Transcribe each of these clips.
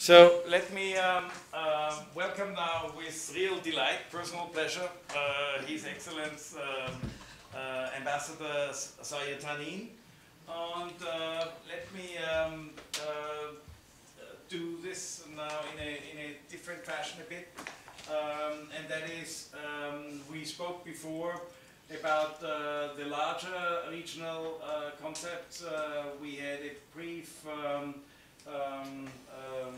So let me um, uh, welcome now with real delight, personal pleasure, uh, His Excellency um, uh, Ambassador Zahir Tanin. And uh, let me um, uh, do this now in a, in a different fashion a bit. Um, and that is, um, we spoke before about uh, the larger regional concepts. we had a brief um, um,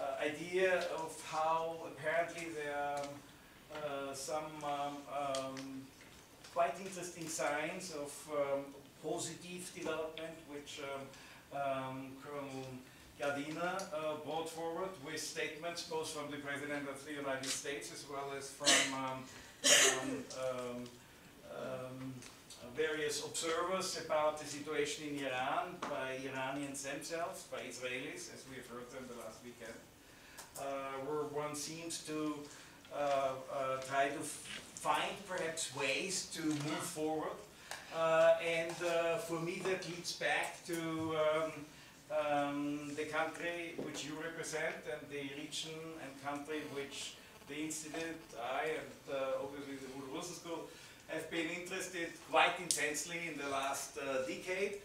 uh, idea of how apparently there are uh, some um, um, quite interesting signs of positive development which Colonel Gardiner uh, brought forward with statements both from the President of the United States as well as from um, um, um, various observers about the situation in Iran by Iranians themselves, by Israelis, as we have heard them the last weekend, uh, where one seems to uh, uh, try to find perhaps ways to move forward. And for me that leads back to um, um, the country which you represent and the region and country which the Institute, I and uh, obviously the Wilson School have been interested quite intensely in the last uh, decade.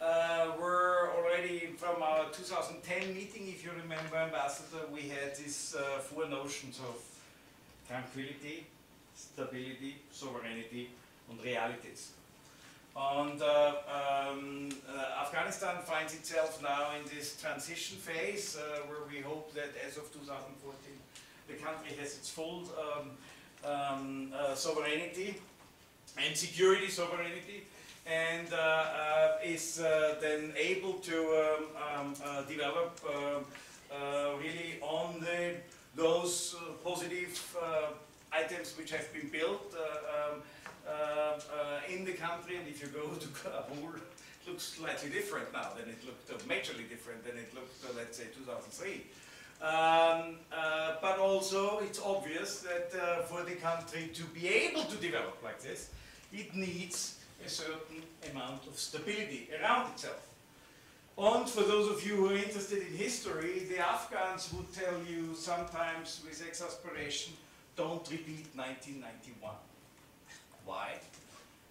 Uh, we're already from our 2010 meeting, if you remember, Ambassador, we had these uh, four notions of tranquility, stability, sovereignty, and realities. And uh, um, uh, Afghanistan finds itself now in this transition phase uh, where we hope that as of 2014 the country has its full um, um, sovereignty and security sovereignty and uh, uh, is uh, then able to um, um, develop um, really on the, those positive items which have been built um, in the country and if you go to Kabul it looks slightly different now than it looked, uh, majorly different than it looked, uh, let's say, 2003. Um, uh, but also, it's obvious that for the country to be able to develop like this, it needs a certain amount of stability around itself. And for those of you who are interested in history, the Afghans would tell you sometimes with exasperation, don't repeat 1991. Why?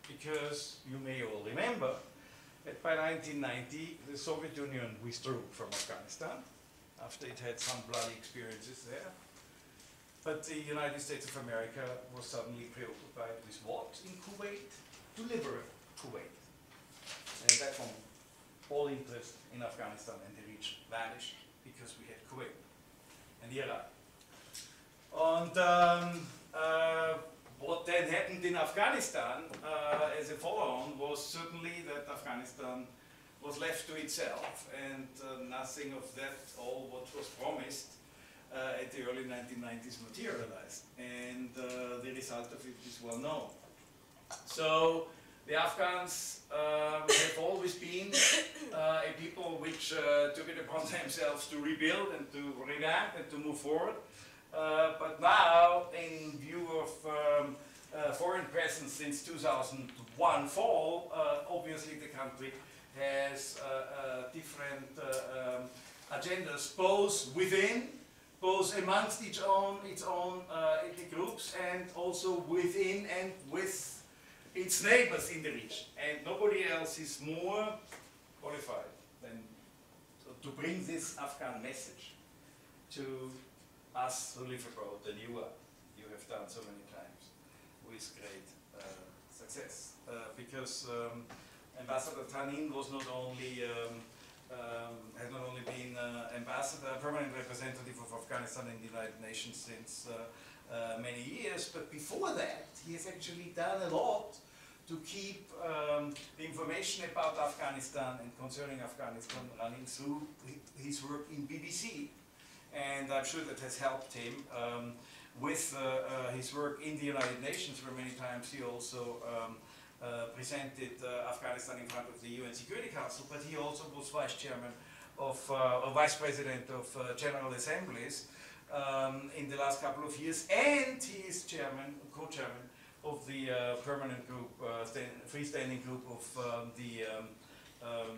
Because you may all remember that by 1990 the Soviet Union withdrew from Afghanistan after it had some bloody experiences there. But the United States of America was suddenly preoccupied with what in Kuwait? To liberate Kuwait. And that moment, all interest in Afghanistan and the region vanished because we had Kuwait and Iraq. And um, uh, what then happened in Afghanistan uh, as a follow-on was certainly that Afghanistan was left to itself and uh, nothing of that, all what was promised uh, at the early 1990s materialized. And uh, the result of it is well known. So the Afghans uh, have always been uh, a people which uh, took it upon themselves to rebuild and to revamp and to move forward. Uh, but now, in view of um, foreign presence since 2001 fall, obviously the country has different um, agendas, both within both amongst its own, its own uh, ethnic groups and also within and with its neighbors in the region. And nobody else is more qualified than to bring this Afghan message to us who live abroad than you are. You have done so many times with great uh, success. Uh, because um, Ambassador Tanin was not only um, um, has not only been uh, ambassador, permanent representative of Afghanistan in the United Nations since uh, uh, many years, but before that he has actually done a lot to keep um, the information about Afghanistan and concerning Afghanistan running through his work in BBC. And I'm sure that has helped him um, with uh, uh, his work in the United Nations, where many times he also um, uh, presented uh, Afghanistan in front of the UN Security Council, but he also was vice chairman of, uh, vice president of General Assemblies um, in the last couple of years, and he is chairman, co-chairman of the uh, permanent group, uh, freestanding group of um, the um, um,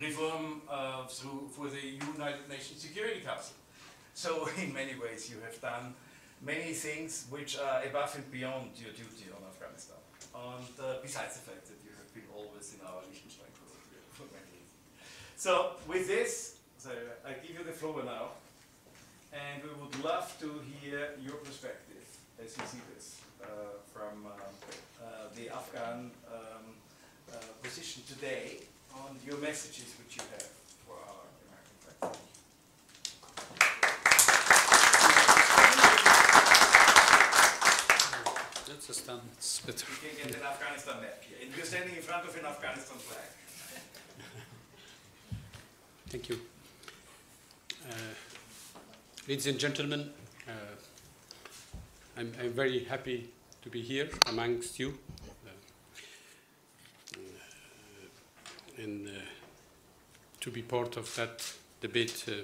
reform uh, through for the United Nations Security Council. So in many ways you have done many things which are above and beyond your duty. And uh, besides the fact that you have been always in our Liechtenstein for many years. So with this, so I give you the floor now, and we would love to hear your perspective as you see this uh, from uh, uh, the Afghan um, uh, position today on your messages which you have for our American friends. That's a stand. It's better. You can get an Afghanistan map here. And you're standing in front of an Afghanistan flag. Thank you. Uh, ladies and gentlemen, uh, I'm, I'm very happy to be here amongst you uh, and uh, to be part of that debate uh,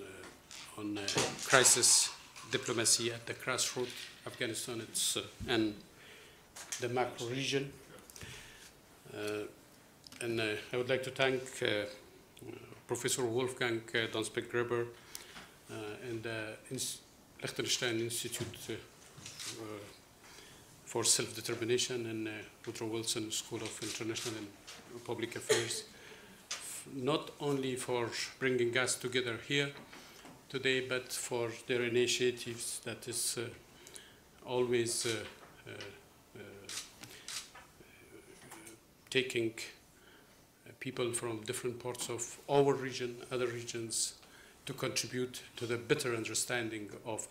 uh, on uh, crisis diplomacy at the crossroad Afghanistan it's, uh, and the macro region. Uh, and uh, I would like to thank uh, Professor Wolfgang uh, Danspeckgruber uh, and the Ins- Liechtenstein Institute for Self-Determination and Woodrow Wilson School of International and Public Affairs, not only for bringing us together here today, but for their initiatives that is always uh, uh, uh, taking people from different parts of our region, other regions, to contribute to the better understanding of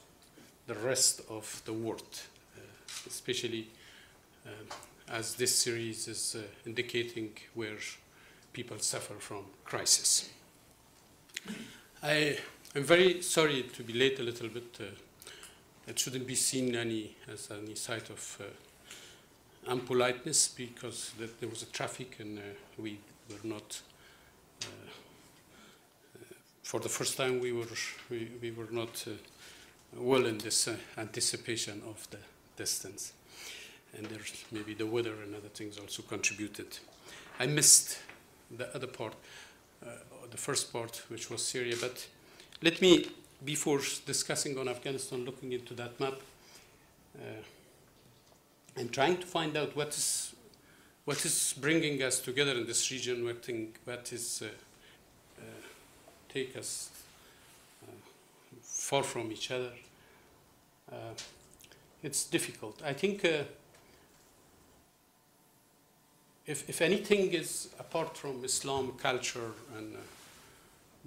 the rest of the world, uh, especially as this series is uh, indicating where people suffer from crisis. I am very sorry to be late a little bit. Uh, it shouldn't be seen any as any site of uh, unpoliteness because there was a traffic and uh, we were not. Uh, uh, for the first time, we were we, we were not uh, well in this anticipation of the distance, and there's maybe the weather and other things also contributed. I missed the other part, the first part, which was Syria, but let me, before discussing on Afghanistan, looking into that map. Uh, and trying to find out what is what is bringing us together in this region, what, thing, what is uh, uh, take us uh, far from each other. Uh, it's difficult. I think uh, if, if anything is apart from Islam culture and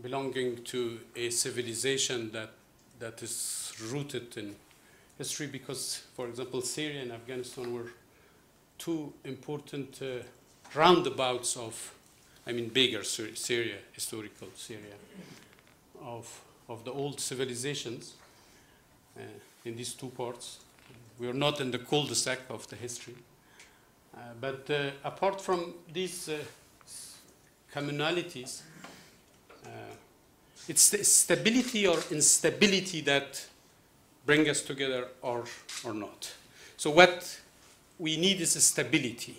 belonging to a civilization that, that is rooted in history because, for example, Syria and Afghanistan were two important uh, roundabouts of, I mean, bigger Syria, historical Syria, of, of the old civilizations uh, in these two parts. We are not in the cul-de-sac of the history. Uh, but uh, apart from these uh, communalities, it's the stability or instability that bring us together or, or not. So what we need is stability.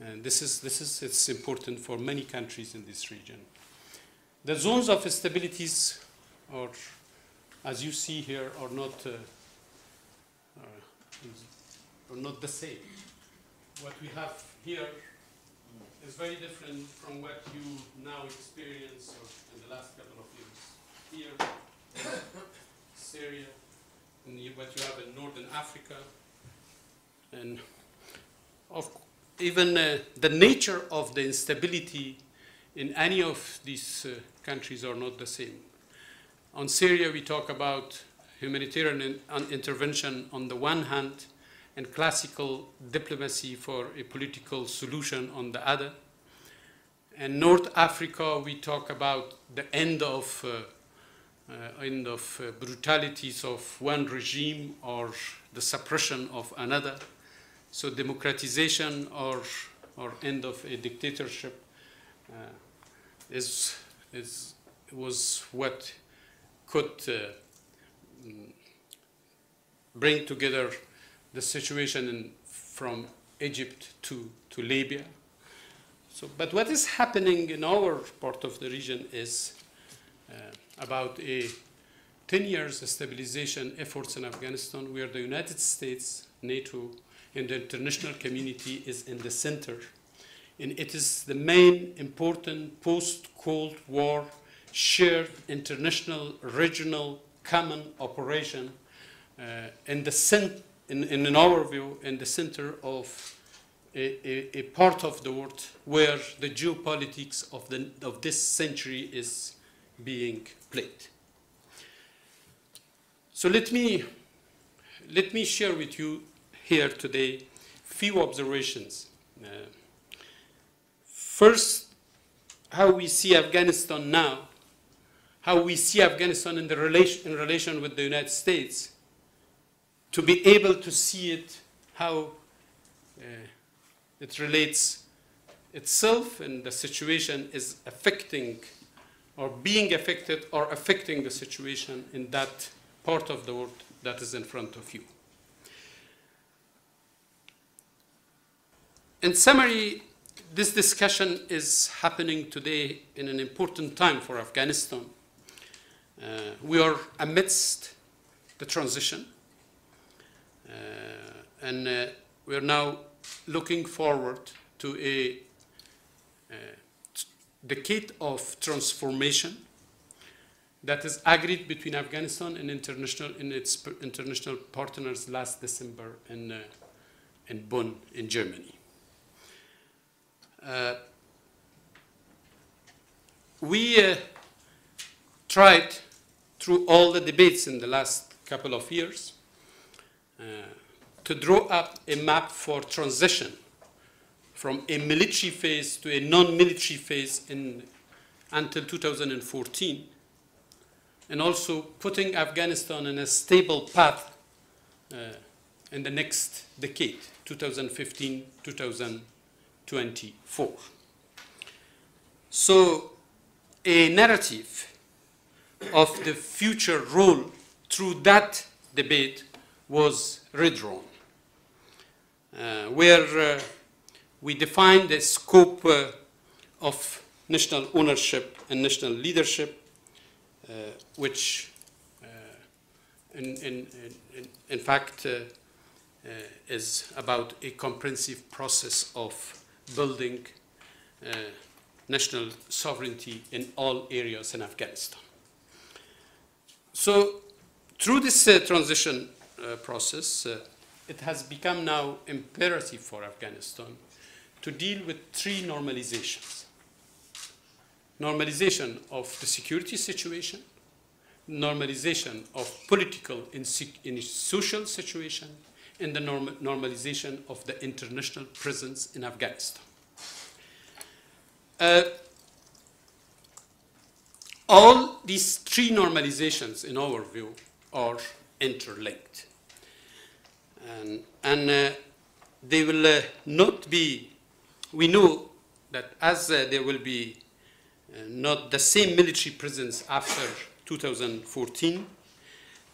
And this is, this is it's important for many countries in this region. The zones of stabilities are, as you see here, are not, uh, are, are not the same. What we have here is very different from what you now experience in the last couple of years. Here, in Syria, and what you have in Northern Africa, and of even uh, the nature of the instability in any of these uh, countries are not the same. On Syria, we talk about humanitarian in- intervention on the one hand, and classical diplomacy for a political solution on the other. And North Africa, we talk about the end of uh, uh, end of uh, brutalities of one regime or the suppression of another. So democratization or or end of a dictatorship uh, is is was what could uh, bring together the situation in, from Egypt to, to Libya. So, but what is happening in our part of the region is uh, about a 10 years stabilization efforts in Afghanistan where the United States, NATO, and the international community is in the center. And it is the main important post-Cold War shared international, regional, common operation uh, in, the cent- in, in our view, in the center of a, a, a, part of the world where the geopolitics of, the, of this century is being played. So let me, let me share with you here today few observations. Uh, first, how we see Afghanistan now, how we see Afghanistan in, the relation, in relation with the United States, to be able to see it, how uh, it relates itself and the situation is affecting or being affected or affecting the situation in that part of the world that is in front of you. In summary, this discussion is happening today in an important time for Afghanistan. Uh, we are amidst the transition, and uh, we are now looking forward to a decade of transformation that is agreed between Afghanistan and international and its international partners last December in, uh, in Bonn in Germany. Uh, we uh, tried through all the debates in the last couple of years uh, to draw up a map for transition from a military phase to a non-military phase in, until 2014 and also putting Afghanistan in a stable path uh, in the next decade, 2015 2024. So, a narrative of the future role through that debate was redrawn, uh, where uh, we defined the scope uh, of national ownership and national leadership uh, which uh, in, in, in, in, fact uh, is about a comprehensive process of building national sovereignty in all areas in Afghanistan. So through this transition process, it has become now imperative for Afghanistan to deal with three normalizations normalization of the security situation, normalization of political and, social situation, and the norm normalization of the international presence in Afghanistan. Uh, all these three normalizations, in our view, are interlinked. And, and uh, they will uh, not be, we know that as uh, there will be uh, not the same military presence after 2014,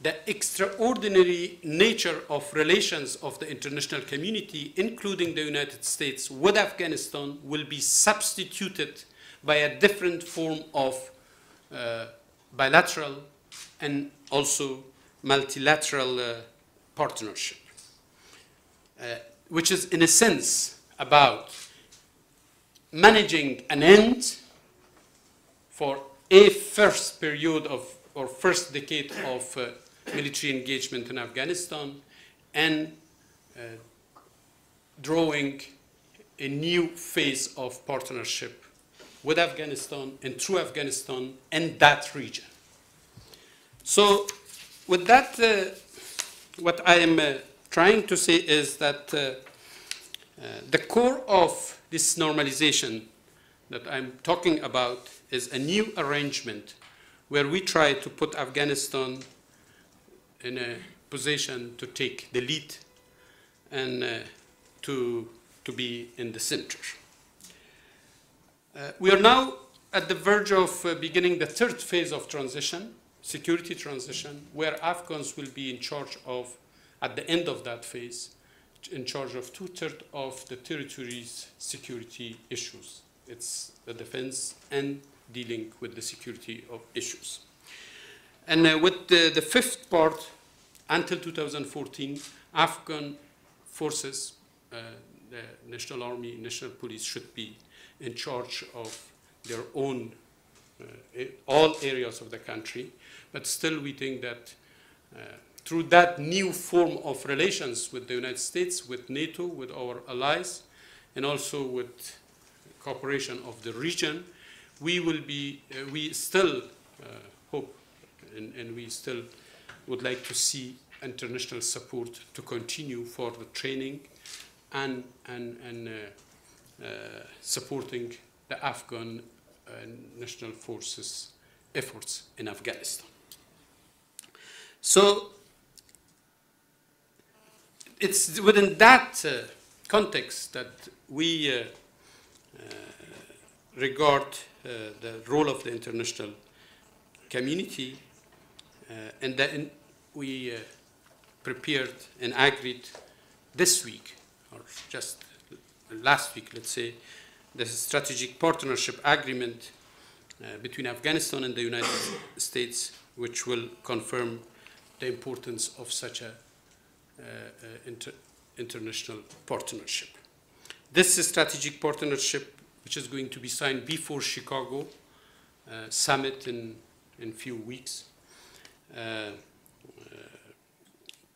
the extraordinary nature of relations of the international community, including the United States with Afghanistan, will be substituted by a different form of uh, bilateral and also multilateral uh, partnership, uh, which is in a sense about managing an end for a first period of, or first decade of uh, military engagement in Afghanistan and uh, drawing a new phase of partnership with Afghanistan and through Afghanistan and that region. So with that, uh, what I am uh, trying to say is that uh, the core of this normalization that I'm talking about is a new arrangement where we try to put Afghanistan in a position to take the lead and uh, to, to be in the center. Uh, we are now at the verge of uh, beginning the third phase of transition, security transition, where Afghans will be in charge of, at the end of that phase, in charge of two-thirds of the territory's security issues it's the defense and dealing with the security of issues. And uh, with the, the fifth part, until 2014, Afghan forces, uh, the National Army, National Police should be in charge of their own, uh, all areas of the country. But still, we think that uh, through that new form of relations with the United States, with NATO, with our allies, and also with cooperation of the region, we will be, uh, we still uh, hope and, and, we still would like to see international support to continue for the training and, and, and uh, uh supporting the Afghan uh, national forces efforts in Afghanistan. So it's within that uh, context that we uh, uh, regard uh, the role of the international community, uh, and then we prepared and agreed this week, or just last week, let's say, the strategic partnership agreement uh, between Afghanistan and the United States, which will confirm the importance of such a uh, uh, inter international partnership. This strategic partnership, which is going to be signed before Chicago uh, summit in in few weeks,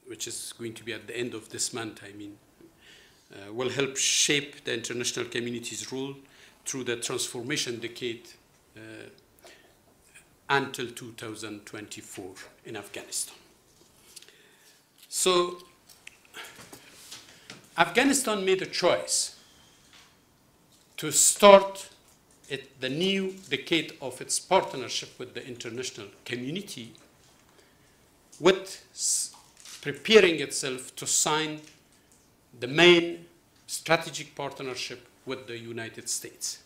which is going to be at the end of this month, I mean, uh, will help shape the international community's role through the transformation decade uh, until 2024 in Afghanistan. So Afghanistan made a choice to start it, the new decade of its partnership with the international community with preparing itself to sign the main strategic partnership with the United States.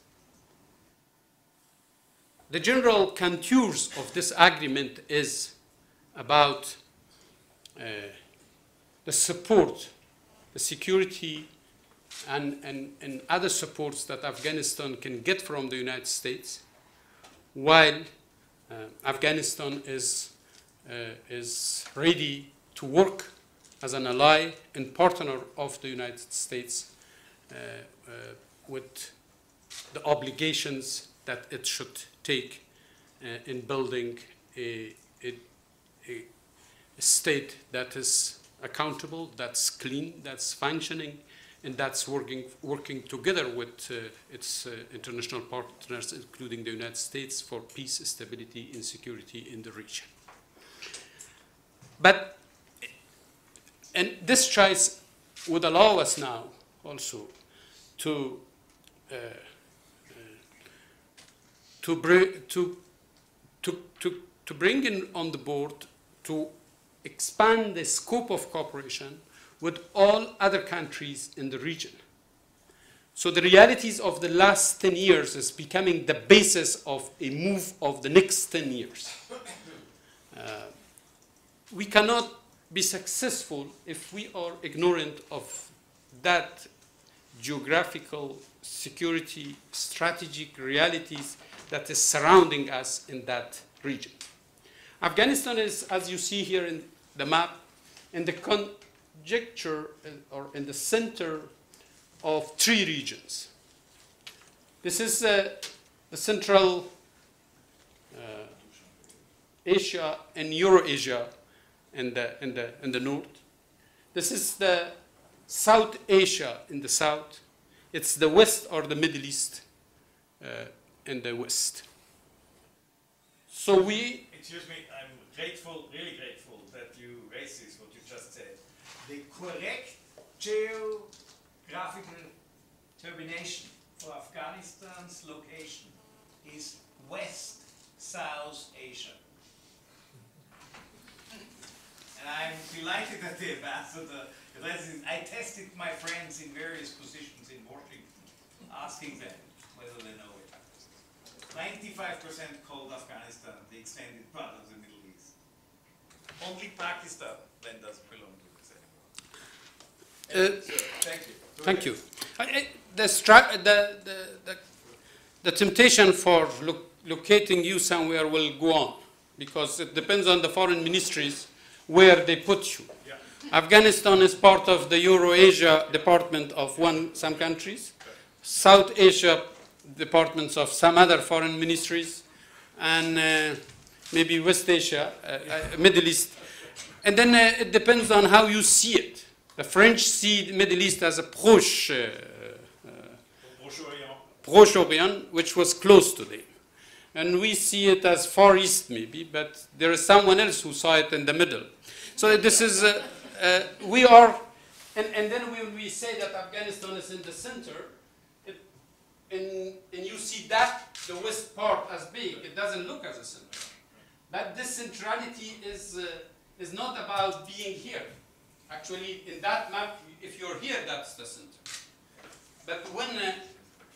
The general contours of this agreement is about uh, the support the security and, and, and other supports that Afghanistan can get from the United States, while uh, Afghanistan is, uh, is ready to work as an ally and partner of the United States uh, uh with the obligations that it should take uh, in building a, a, a state that is accountable, that's clean, that's functioning, and that's working, working together with uh, its uh, international partners, including the United States, for peace, stability, and security in the region. But, and this choice would allow us now also to uh, uh to, bring, to, to, to, to bring in on the board to expand the scope of cooperation with all other countries in the region. So the realities of the last 10 years is becoming the basis of a move of the next 10 years. Uh, we cannot be successful if we are ignorant of that geographical security strategic realities that is surrounding us in that region. Afghanistan is, as you see here in the map, in the conjecture or in the center of three regions. This is uh, the Central uh, Asia and Eurasia in the, in, the, in the north. This is the South Asia in the south. It's the West or the Middle East uh, in the west. So we excuse me, grateful, really grateful that you raised this, what you just said. The correct geographical termination for Afghanistan's location is West South Asia. And I'm delighted that the ambassador, I tested my friends in various positions in Washington, asking them whether they know it. 95% called Afghanistan the extended part of the Middle East. Only Pakistan then doesn't belong to this anymore. Uh, so, thank you. Go thank ahead. you. I, the, the, the, the, temptation for lo locating you somewhere will go on because it depends on the foreign ministries where they put you. Yeah. Afghanistan is part of the Euro-Asia department of one, some countries, South Asia departments of some other foreign ministries, and uh, maybe West Asia, uh, uh, Middle East. And then uh, it depends on how you see it. The French see the Middle East as a proche, uh, Proche-Orient. Proche-Orient, which was close to them. And we see it as Far East maybe, but there is someone else who saw it in the middle. So this is, uh, uh, we are, and, and then when we say that Afghanistan is in the center, it, and, and you see that, the west part as big, it doesn't look as a center. But this centrality is, uh, is not about being here. Actually, in that map, if you're here, that's the center. But when, uh,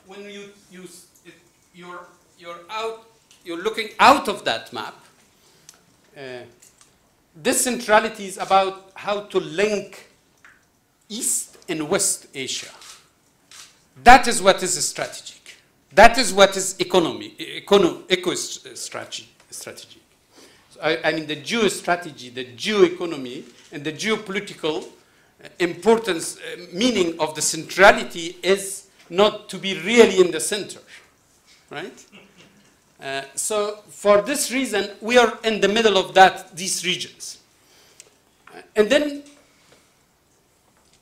when you, you, it, you're, you're out, you're looking out of that map, uh, this centrality is about how to link East and West Asia. That is what is strategic. That is what is economy, econo, eco strategy, strategy. I, I mean, the geo-strategy, the geo-economy, and the geopolitical uh, importance, uh, meaning of the centrality is not to be really in the center, right? Uh, so for this reason, we are in the middle of that, these regions. Uh, and then,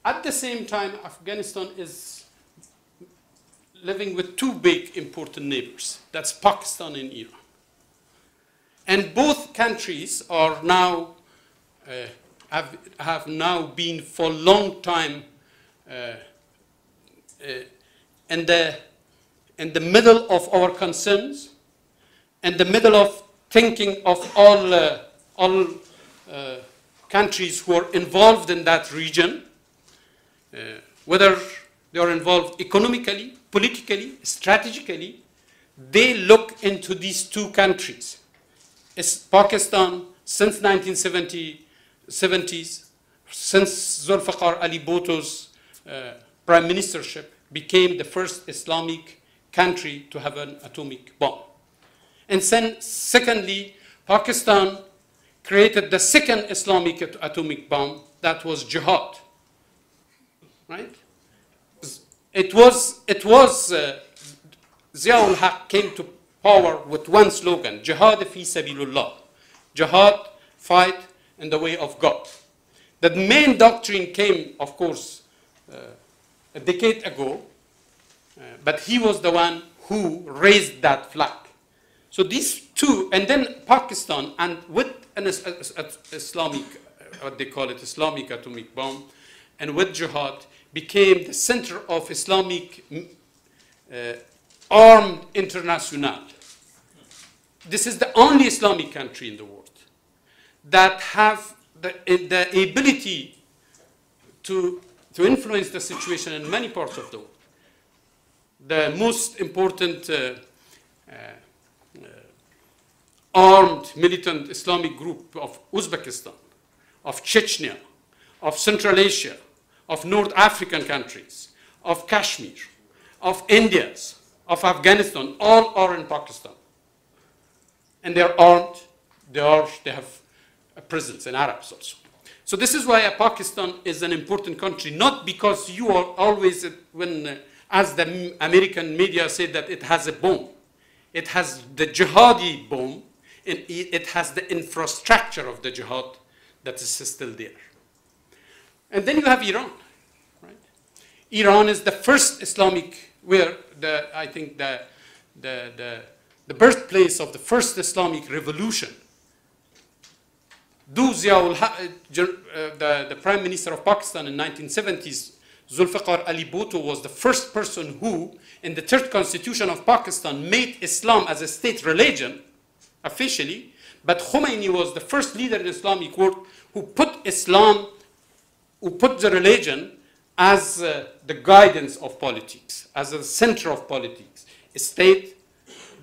at the same time, Afghanistan is living with two big important neighbors. That's Pakistan and Iran. And both countries are now, uh, have, have now been for a long time uh, uh, in, the, in the middle of our concerns, in the middle of thinking of all, uh, all uh, countries who are involved in that region, whether they are involved economically, politically, strategically, they look into these two countries. Pakistan since 1970s, since Zulfikar Ali Bhutto's uh, prime ministership, became the first Islamic country to have an atomic bomb. And then, secondly, Pakistan created the second Islamic at- atomic bomb, that was jihad. Right? It was, it was uh, Ziaul Haq came to power with one slogan, Jihad fi sabilillah. Jihad, fight in the way of God. The main doctrine came, of course, uh, a decade ago, uh, but he was the one who raised that flag. So these two, and then Pakistan, and with an is- is- is- Islamic, uh, what they call it, Islamic atomic bomb, and with jihad, became the center of Islamic uh, armed international. This is the only Islamic country in the world that have the, the ability to, to influence the situation in many parts of the world. The most important uh, uh, uh, armed militant Islamic group of Uzbekistan, of Chechnya, of Central Asia, of North African countries, of Kashmir, of India, of Afghanistan, all are in Pakistan. And they're armed, they, are, they have presence in Arabs also. So this is why Pakistan is an important country, not because you are always, when, uh, as the American media said that it has a bomb. It has the jihadi bomb, and it it has the infrastructure of the jihad that is still there. And then you have Iran, right? Iran is the first Islamic, where the, I think the, the, the, the birthplace of the first Islamic revolution. Do Ziaul uh, uh, the, the prime minister of Pakistan in 1970s, Zulfikar Ali Bhutto was the first person who, in the third constitution of Pakistan, made Islam as a state religion officially. But Khomeini was the first leader in Islamic world who put Islam who put the religion as uh, the guidance of politics, as a center of politics, a state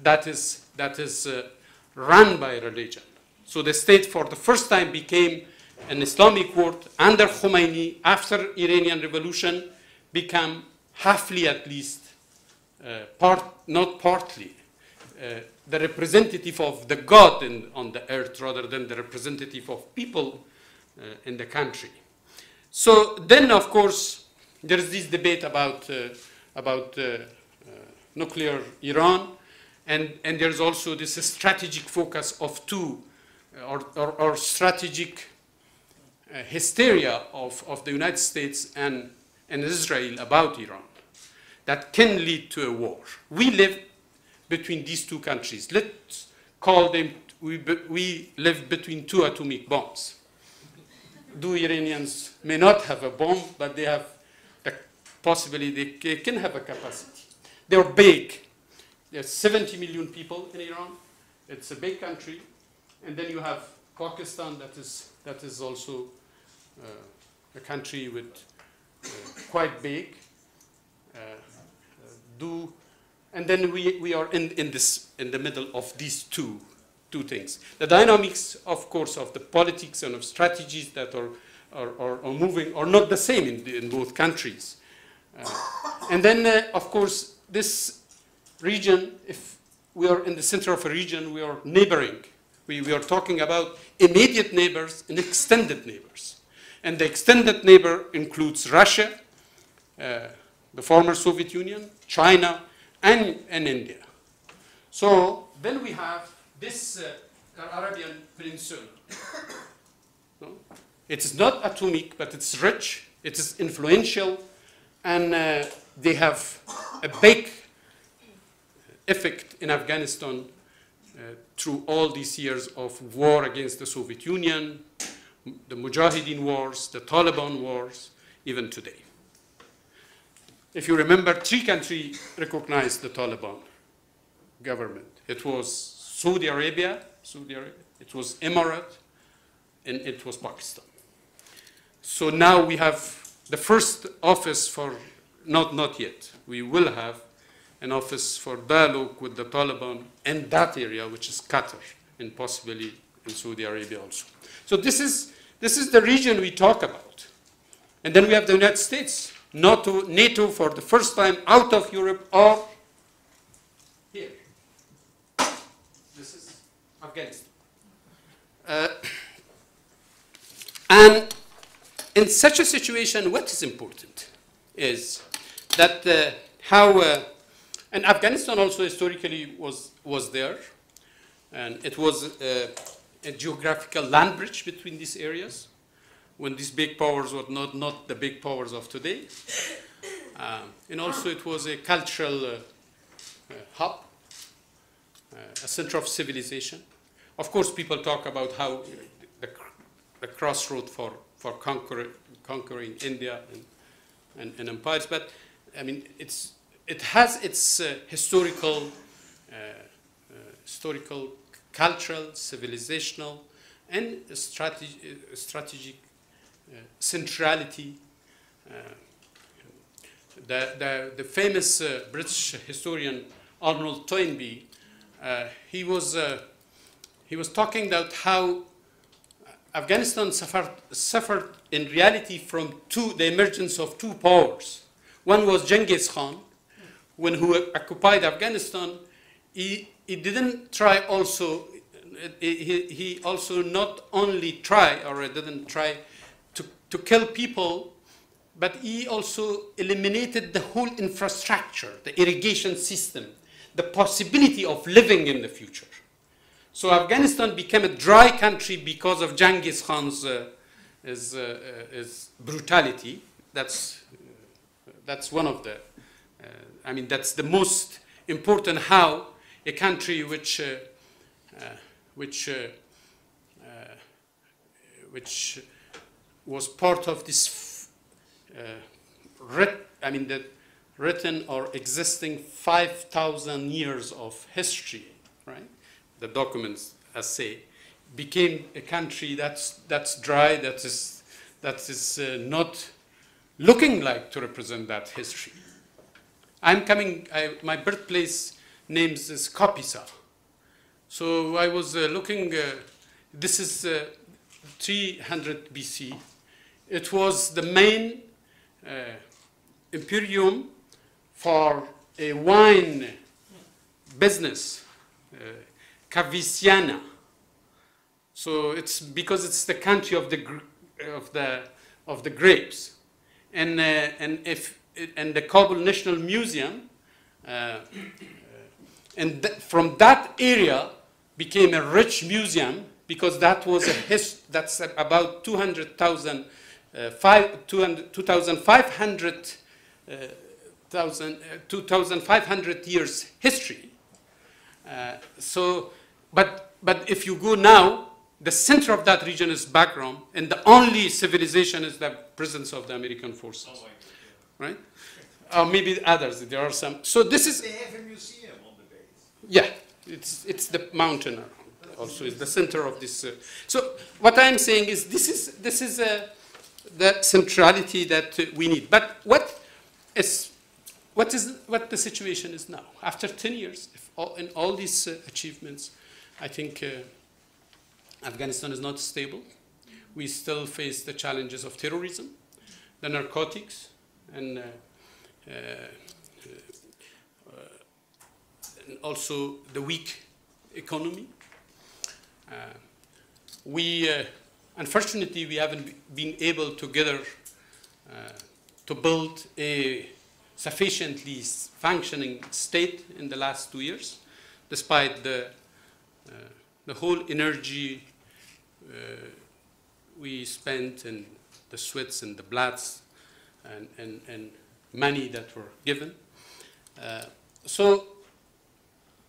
that is, that is uh, run by religion. So the state for the first time became an Islamic world under Khomeini after Iranian revolution became halfly at least uh, part, not partly, uh, the representative of the God in, on the earth rather than the representative of people uh, in the country. So then, of course, there is this debate about, uh, about uh, uh, nuclear Iran, and, and there's also this strategic focus of two, uh, or, or, or strategic uh, hysteria of, of the United States and, and Israel about Iran that can lead to a war. We live between these two countries. Let's call them, we, we live between two atomic bombs. Do Iranians may not have a bomb, but they have the possibility they can have a capacity. They're big. There's 70 million people in Iran. It's a big country. And then you have Pakistan that is, that is also uh, a country with uh, quite big. Uh, uh, do and then we, we are in, in this in the middle of these two two things. The dynamics, of course, of the politics and of strategies that are are, are, are moving are not the same in, in both countries. Uh, and then, uh, of course, this region, if we are in the center of a region, we are neighboring. We, we are talking about immediate neighbors and extended neighbors. And the extended neighbor includes Russia, uh, the former Soviet Union, China, and, and India. So then we have this uh, Arabian Peninsula. No? It is not atomic, but it's rich, it is influential, and uh, they have a big effect in Afghanistan uh, through all these years of war against the Soviet Union, the Mujahideen wars, the Taliban wars, even today. If you remember, three countries recognized the Taliban government. It was Saudi Arabia, Saudi Arabia, it was Emirate, and it was Pakistan. So now we have the first office for, not, not yet, we will have an office for dialogue with the Taliban in that area, which is Qatar, and possibly in Saudi Arabia also. So this is, this is the region we talk about. And then we have the United States, NATO, NATO for the first time out of Europe or here. This is Afghanistan. Uh, and in such a situation, what is important is that uh, how, uh, and Afghanistan also historically was, was there, and it was uh, a geographical land bridge between these areas when these big powers were not, not the big powers of today. Um, and also it was a cultural uh, uh, hub, a center of civilization. Of course, people talk about how the, the crossroad for, for conquer, conquering India and, and, and empires, but I mean, it's, it has its uh, historical, uh, uh, historical, cultural, civilizational, and strategi- uh, strategic uh, centrality. Uh, the, the, the famous uh, British historian Arnold Toynbee, uh, he, was, uh, he was talking about how Afghanistan suffered, suffered in reality from two, the emergence of two powers. One was Genghis Khan, when who occupied Afghanistan, he, he didn't try also, he, he also not only try, or didn't try to, to kill people, but he also eliminated the whole infrastructure, the irrigation system, the possibility of living in the future. So Afghanistan became a dry country because of Genghis Khan's uh, his, uh, uh, his brutality. That's, that's one of the, uh, I mean, that's the most important how a country which, uh, which, which was part of this, I mean, the written or existing 5,000 years of history, right? The documents, as say, became a country that's, that's dry, that is, that is uh, not looking like to represent that history. I'm coming, I, my birthplace names is Kapisa. So I was uh, looking, uh, this is uh, 300 BC. It was the main uh, imperium for a wine business, uh. So it's because it's the country of the of the of the grapes, and uh, and if and the Kabul National Museum, uh, uh, and th- from that area became a rich museum because that was a his, that's about 200,000 uh, five, 200 2,500 uh, uh, 2,500 years history. Uh, so, but, but if you go now, the center of that region is Bagram, and the only civilization is the presence of the American forces, right? Or maybe others, there are some. So this is, They have a museum on the base. yeah, it's, it's the mountain around also is the center of this. Uh, so what I'm saying is this is, this is uh, the centrality that uh, we need. But what is, what is what the situation is now? After 10 years, all, in all these uh, achievements, I think uh, Afghanistan is not stable. We still face the challenges of terrorism, the narcotics, and uh, uh, and also the weak economy. Uh, we, uh, unfortunately, we haven't been able together uh, to build a sufficiently functioning state in the last two years, despite the, uh, the whole energy uh, we spent and the sweats and the bloods and, and, and money that were given. Uh, so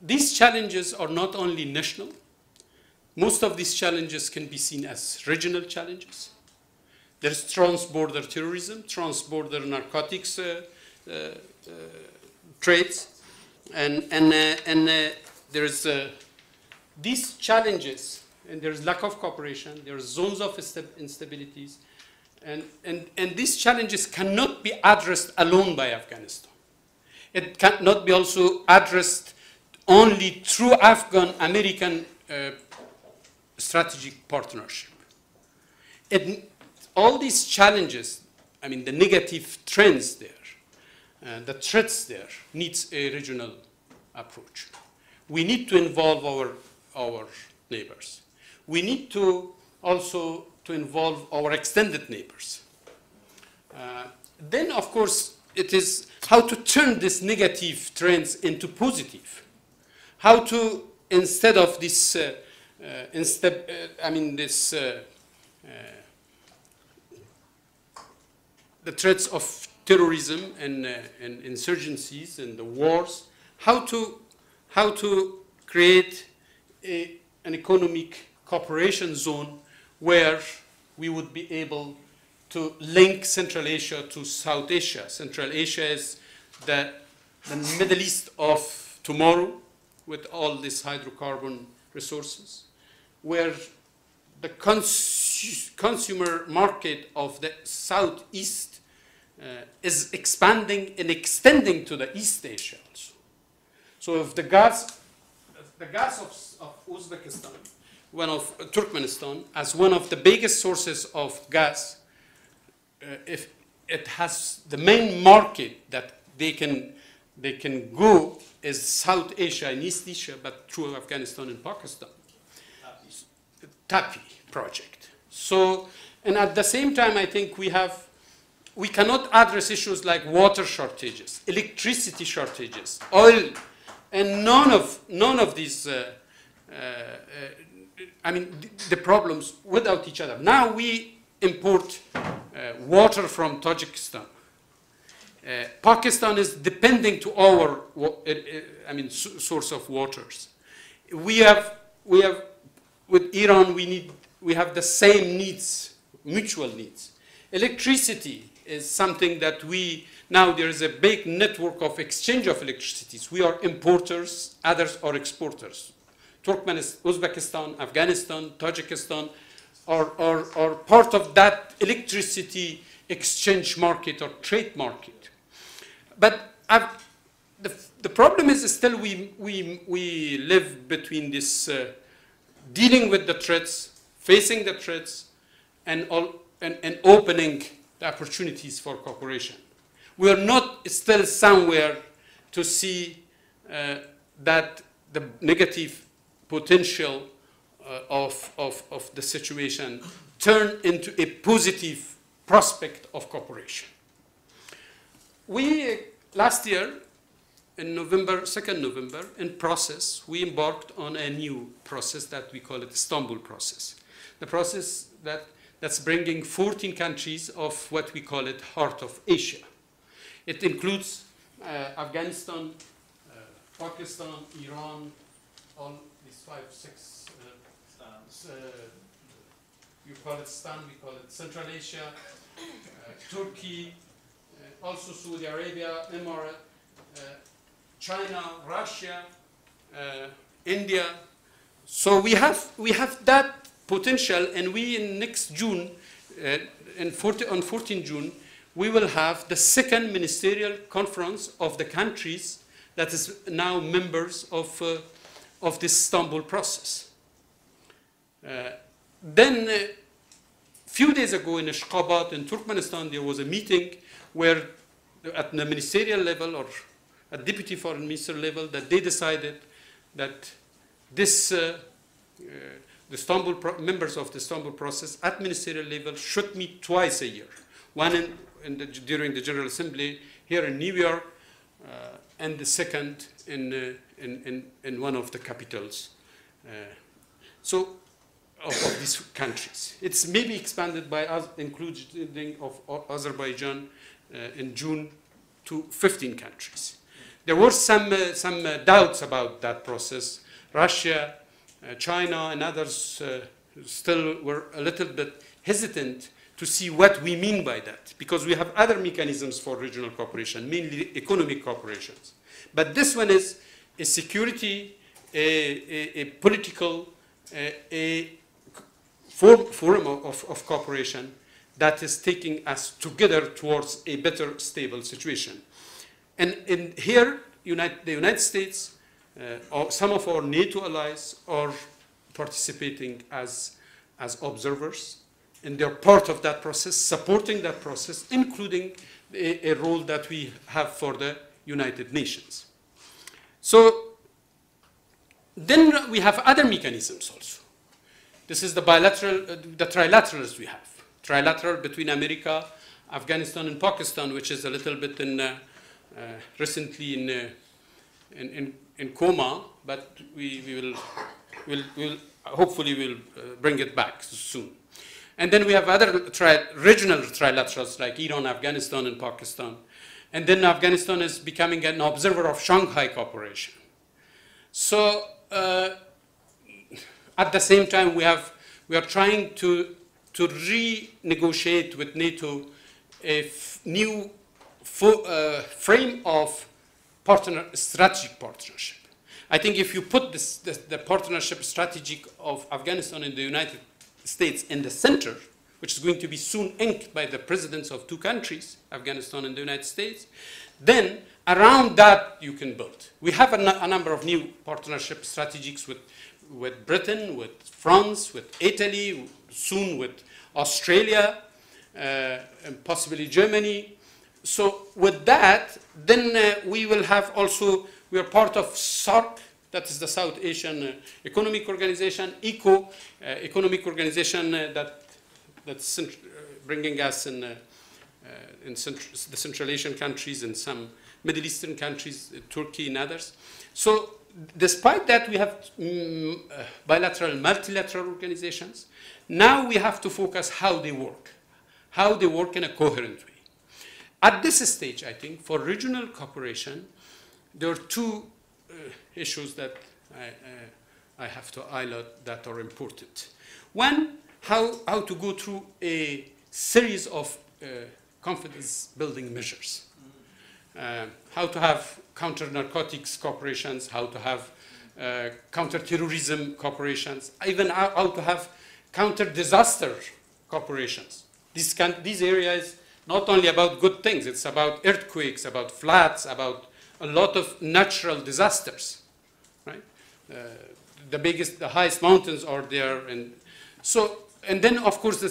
these challenges are not only national, most of these challenges can be seen as regional challenges. There's trans-border terrorism, trans-border narcotics uh, uh, uh, trades, and, and, uh, and there's these challenges, and there's lack of cooperation, there's zones of instabilities, and, and, and these challenges cannot be addressed alone by Afghanistan. It cannot be also addressed only through Afghan-American uh, strategic partnership. It, all these challenges, I mean, the negative trends there, uh, the threats there, needs a regional approach. We need to involve our, our neighbors. We need to also to involve our extended neighbors. Uh, then, of course, it is how to turn these negative trends into positive. How to, instead of this, uh, uh, instead, uh, I mean, this, uh, uh, the threats of terrorism and, uh, and insurgencies and the wars, how to, how to create a, an economic cooperation zone where we would be able to link Central Asia to South Asia. Central Asia is the, the Middle East of tomorrow with all these hydrocarbon resources, where the cons- consumer market of the Southeast is expanding and extending to the East Asia also. So if the gas, the gas of, of Uzbekistan, one of uh, Turkmenistan, as one of the biggest sources of gas, uh, if it has the main market that they can they can go is South Asia and East Asia, but through Afghanistan and Pakistan. TAPI project. So, and at the same time, I think we have, we cannot address issues like water shortages, electricity shortages, oil, and none of, none of these, uh, uh, uh, I mean, the, problems without each other. Now we import uh, water from Tajikistan. Uh, Pakistan is depending to our, I mean, source of waters. We have, we have, with Iran, we need, we have the same needs, mutual needs. Electricity is something that we, now there is a big network of exchange of electricities. We are importers, others are exporters. Turkmenistan, Uzbekistan, Afghanistan, Tajikistan are, are, are part of that electricity exchange market or trade market. But I've, the, the problem is still we, we, we live between this uh, dealing with the threats, facing the threats, and, all, and, and opening the opportunities for cooperation. We are not still somewhere to see uh, that the negative potential uh, of, of, of the situation turn into a positive prospect of cooperation. We, last year, in November, 2nd November, in process, we embarked on a new process that we call it Istanbul process. The process that, that's bringing 14 countries of what we call it Heart of Asia. It includes uh, Afghanistan, uh, Pakistan, Iran, all these five, six, uh, uh, you call it Stan, we call it Central Asia, uh, Turkey, uh, also Saudi Arabia, Emirate, China, Russia, India. So we have, we have that potential, and we in next June, uh, in 40, on 14 June, we will have the second ministerial conference of the countries that is now members of, uh, of this Istanbul process. Uh, then, a few days ago in Ashgabat in Turkmenistan, there was a meeting where, at the ministerial level or at deputy foreign minister level, that they decided that this, uh, uh, the Istanbul members of the Istanbul process at ministerial level should meet twice a year. One in, in the, during the General Assembly here in New York, uh, and the second in, uh, in, in, in, one of the capitals. Uh, so of, of, these countries. It's maybe expanded by us, including of Azerbaijan uh, in June to 15 countries. There were some, uh, some uh, doubts about that process. Russia, China, and others uh, still were a little bit hesitant to see what we mean by that, because we have other mechanisms for regional cooperation, mainly economic cooperations. But this one is a security, a, a, a political, a, a forum of, of cooperation that is taking us together towards a better, stable situation. And here, United, the United States, uh, or some of our NATO allies are participating as, as observers, and they're part of that process, supporting that process, including a, a role that we have for the United Nations. So then we have other mechanisms also. This is the bilateral, uh, the trilaterals we have. Trilateral between America, Afghanistan, and Pakistan, which is a little bit in, uh, uh, recently in, uh, in, in, in, coma, but we, we will, will will hopefully we'll uh, bring it back soon. And then we have other tri regional trilaterals like Iran, Afghanistan, and Pakistan. And then Afghanistan is becoming an observer of Shanghai Cooperation. So uh, at the same time, we, have, we are trying to, to renegotiate with NATO a new uh, frame of partner, strategic partnership. I think if you put this, this, the partnership strategy of Afghanistan and the United States in the center, which is going to be soon inked by the presidents of two countries, Afghanistan and the United States, then around that you can build. We have a, a number of new partnership strategies with with Britain, with France, with Italy, soon with Australia, uh, and possibly Germany. So with that, then uh, we will have also, we are part of SAARC, that is the South Asian uh, Economic Organization, ECO, uh, economic organization uh, that, that's uh, bringing us in, in the Central Asian countries and some Middle Eastern countries, Turkey and others. So despite that, we have uh, bilateral, multilateral organizations. Now we have to focus how they work, how they work in a coherent way. At this stage, I think, for regional cooperation, there are two uh, issues that I, uh, I have to highlight that are important. One, how, how to go through a series of uh, confidence building measures. Uh, how to have counter-narcotics corporations, how to have uh, counter-terrorism corporations, even how, how to have counter-disaster corporations. These, these areas not only about good things, it's about earthquakes, about floods, about a lot of natural disasters, right? Uh, the biggest, the highest mountains are there, and so, and then of course the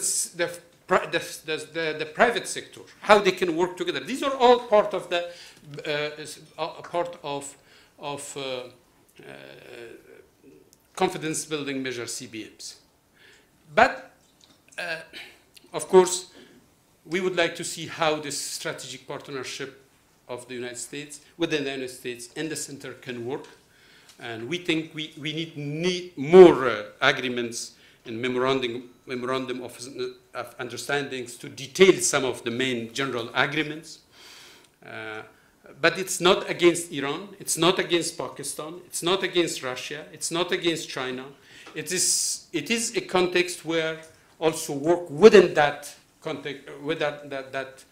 the, the, the, private sector, how they can work together. These are all part of the uh part of of uh, uh, confidence building measure CBMs. But uh, of course, we would like to see how this strategic partnership of the United States, within the United States and the center can work. And we think we, we need, need more uh, agreements and memorandum, memorandum of, of, understandings to detail some of the main general agreements. Uh, but it's not against Iran, it's not against Pakistan, it's not against Russia, it's not against China. It is, it is a context where also work within that context, with that, that, that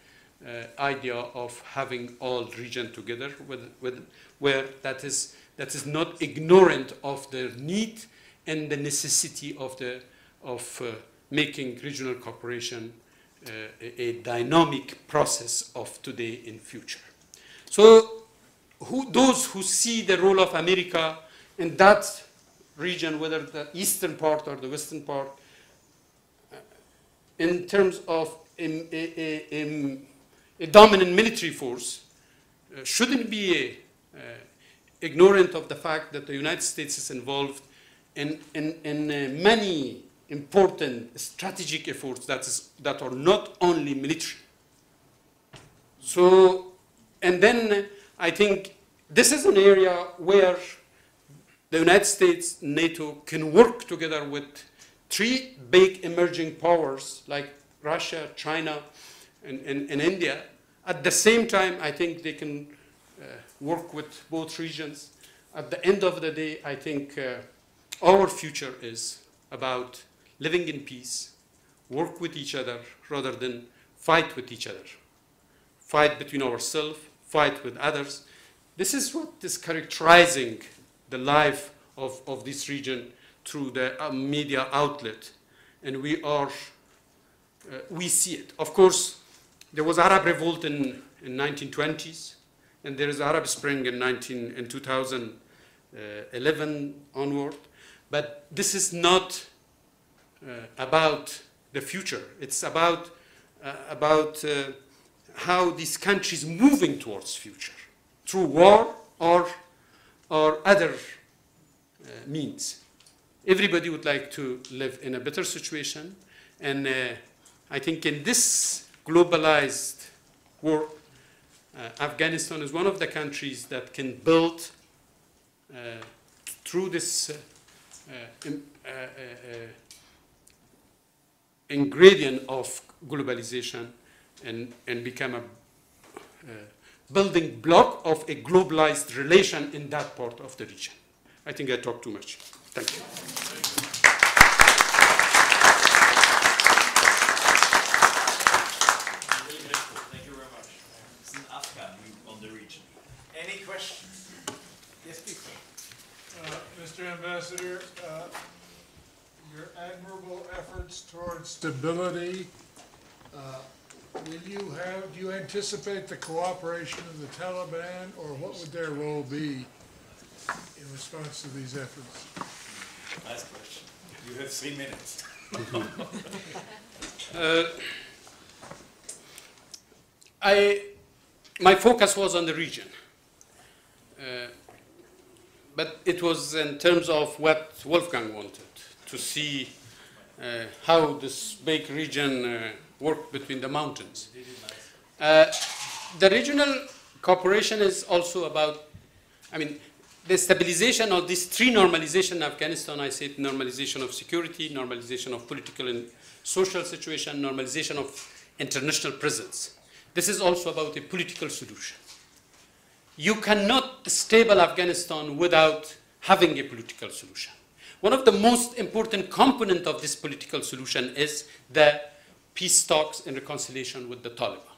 uh, idea of having all region together, with, with, where that is, that is not ignorant of the need and the necessity of, the, of uh, making regional cooperation uh, a, a, dynamic process of today and future. So who, those who see the role of America in that region, whether the eastern part or the western part, in terms of a, a, a dominant military force, uh, shouldn't be uh, ignorant of the fact that the United States is involved in, in, in uh, many important strategic efforts that, is, that are not only military. So, and then I think this is an area where the United States, NATO can work together with three big emerging powers like Russia, China, and, and, and India. At the same time, I think they can uh, work with both regions. At the end of the day, I think uh, our future is about living in peace, work with each other rather than fight with each other. Fight between ourselves, fight with others. This is what is characterizing the life of, of this region through the uh, media outlet. And we are, uh, we see it. Of course, there was Arab revolt in, in 1920s, and there is Arab Spring in, 19, in 2011 onward. But this is not uh, about the future. It's about, uh, about uh, how these countries moving towards future through war or, or other uh, means. Everybody would like to live in a better situation, and uh, I think in this globalized world, uh, Afghanistan is one of the countries that can build through this ingredient of globalization and, and become a uh, building block of a globalized relation in that part of the region. I think I talked too much. Thank you. Thank you very much. It's an Afghan on the region. Any questions? Yes, please. Uh, Mr. Ambassador, uh, your admirable efforts towards stability, uh, will you have, do you anticipate the cooperation of the Taliban, or what would their role be in response to these efforts? Nice question. You have three minutes. uh, I, my focus was on the region. Uh, but it was in terms of what Wolfgang wanted, to see uh, how this big region uh, worked between the mountains. Uh, the regional cooperation is also about, I mean, the stabilization of these three normalization in Afghanistan, I said normalization of security, normalization of political and social situation, normalization of international presence. This is also about a political solution. You cannot stable Afghanistan without having a political solution. One of the most important component of this political solution is the peace talks and reconciliation with the Taliban.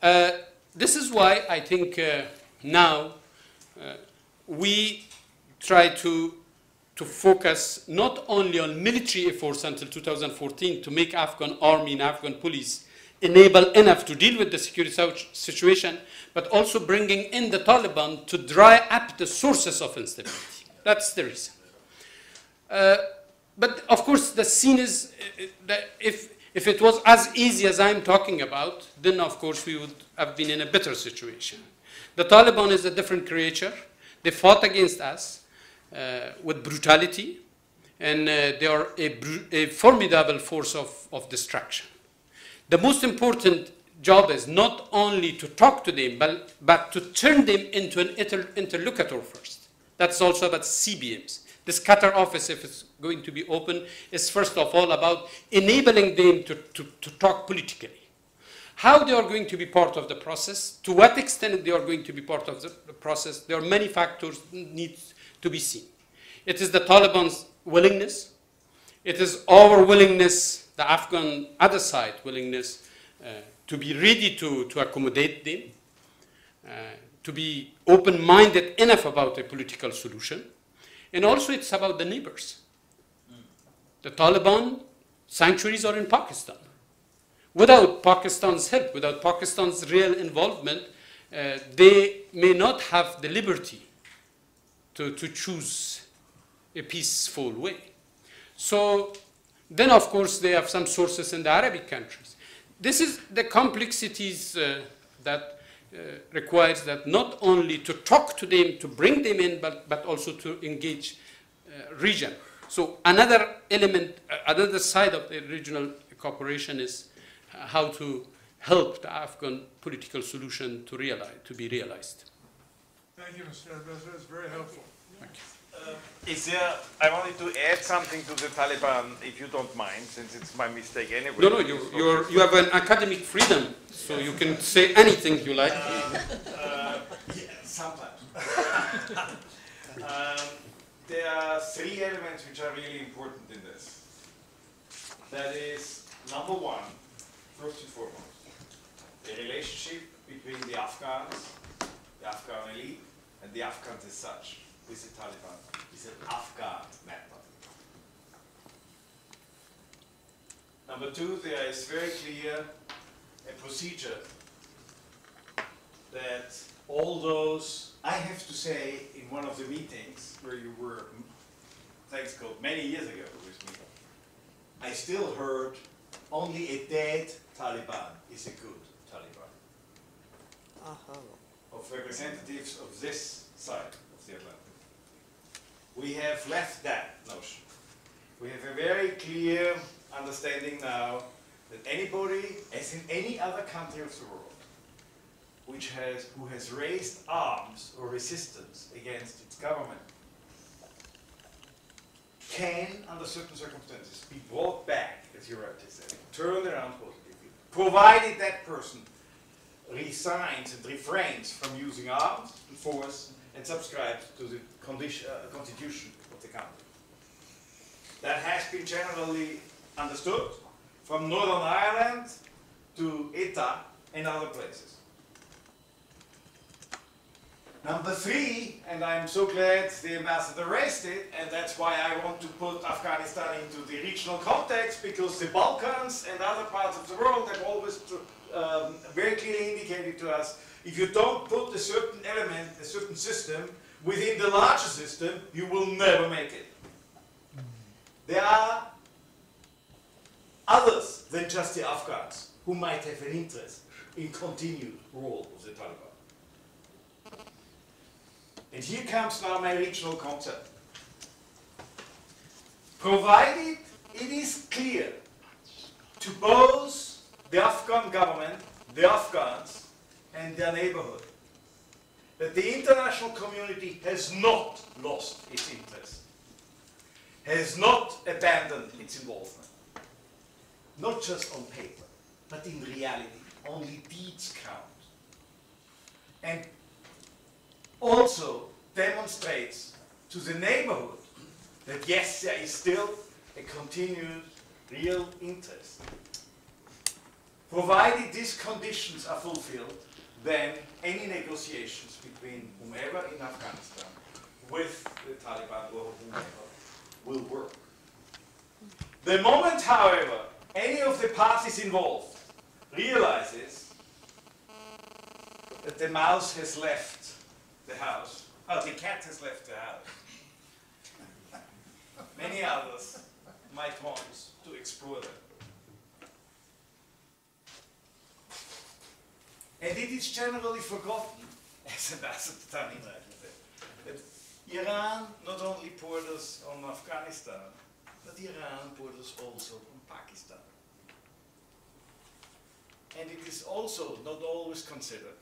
Uh, this is why I think uh, now uh, we try to, to focus not only on military efforts until 2014 to make Afghan army and Afghan police enable enough to deal with the security situation, but also bringing in the Taliban to dry up the sources of instability. That's the reason. Uh, but of course, the scene is uh, that if If it was as easy as I'm talking about, then of course we would have been in a better situation. The Taliban is a different creature. They fought against us uh, with brutality, and uh, they are a, a, formidable force of, of destruction. The most important job is not only to talk to them, but, but to turn them into an inter interlocutor first. That's also about CBMs. This Qatar office, if it's going to be open, is first of all about enabling them to, to, to talk politically. How they are going to be part of the process, to what extent they are going to be part of the, the process, there are many factors need to be seen. It is the Taliban's willingness, it is our willingness, the Afghan other side willingness, uh, to be ready to, to accommodate them, uh, to be open-minded enough about a political solution, and also it's about the neighbors. The Taliban sanctuaries are in Pakistan. Without Pakistan's help, without Pakistan's real involvement, uh, they may not have the liberty to, to choose a peaceful way. So then, of course, they have some sources in the Arabic countries. This is the complexities uh, that uh, requires that not only to talk to them, to bring them in, but, but also to engage uh, region. So another element, uh, another side of the regional cooperation is how to help the Afghan political solution to realize, to be realized. Thank you, Mr. Ambassador. It's very helpful. Thank you. Uh, is there, I wanted to add something to the Taliban, if you don't mind, since it's my mistake anyway. No, no, you, you're, you have an academic freedom, so you can say anything you like. Uh, uh, yeah, sometimes. um, there are three elements which are really important in this. That is, number one, first and foremost, the relationship between the Afghans, the Afghan elite, and the Afghans as such. With the Taliban. Is an Afghan matter. Number two, there is very clear a procedure that all those, I have to say, in one of the meetings where you were, thanks God, many years ago with me, I still heard only a dead Taliban is a good Taliban. Uh -huh. Of representatives of this side of the Atlantic we have left that notion. We have a very clear understanding now that anybody, as in any other country of the world, which has, who has raised arms or resistance against its government, can, under certain circumstances, be brought back, as you rightly said, turned around provided that person resigns and refrains from using arms and force and subscribes to the uh, constitution of the country. That has been generally understood from Northern Ireland to ETA and other places. Number three, and I'm so glad the ambassador raised it, and that's why I want to put Afghanistan into the regional context, because the Balkans and other parts of the world have always um, very clearly indicated to us, if you don't put a certain element, a certain system, within the larger system, you will never make it. There are others than just the Afghans who might have an interest in continued rule of the Taliban. And here comes now my regional concept. Provided it is clear to both the Afghan government, the Afghans, and their neighborhood that the international community has not lost its interest, has not abandoned its involvement. Not just on paper, but in reality. Only deeds count. And also demonstrates to the neighborhood that yes, there is still a continued real interest. Provided these conditions are fulfilled, then any negotiations between whomever in Afghanistan with the Taliban or whomever will work. The moment, however, any of the parties involved realizes that the mouse has left the house. Oh, the cat has left the house. Many others might want to explore them. And it is generally forgotten, as Ambassador Tanimar said, that Iran not only borders on Afghanistan, but Iran borders also on Pakistan. And it is also not always considered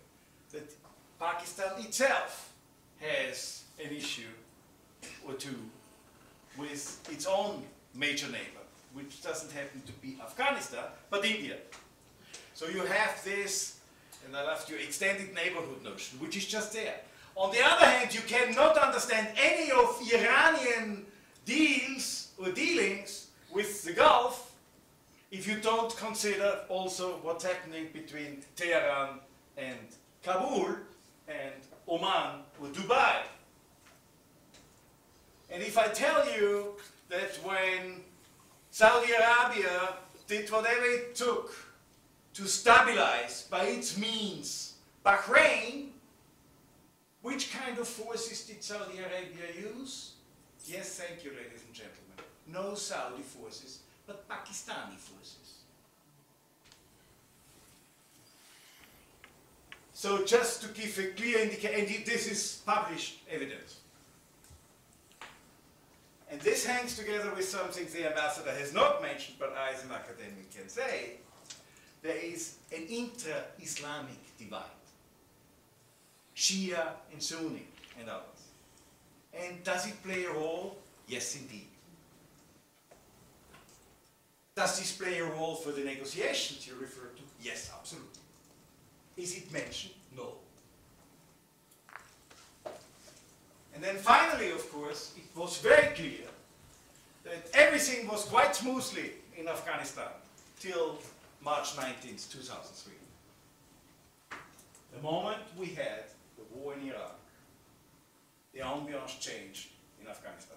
that Pakistan itself has an issue or two with its own major neighbor, which doesn't happen to be Afghanistan, but India. So you have this, and I love your extended neighborhood notion, which is just there. On the other hand, you cannot understand any of Iranian deals or dealings with the Gulf if you don't consider also what's happening between Tehran and Kabul and Oman or Dubai. And if I tell you that when Saudi Arabia did whatever it took to stabilize by its means Bahrain, which kind of forces did Saudi Arabia use? Yes, thank you, ladies and gentlemen. No Saudi forces, but Pakistani forces. So just to give a clear indication, and this is published evidence. And this hangs together with something the ambassador has not mentioned, but I as an academic can say. There is an intra-Islamic divide. Shia and Sunni and others. And does it play a role? Yes, indeed. Does this play a role for the negotiations you refer to? Yes, absolutely. Is it mentioned? No. And then finally, of course, it was very clear that everything was quite smoothly in Afghanistan till March 19, 2003. The moment we had the war in Iraq, the ambiance changed in Afghanistan.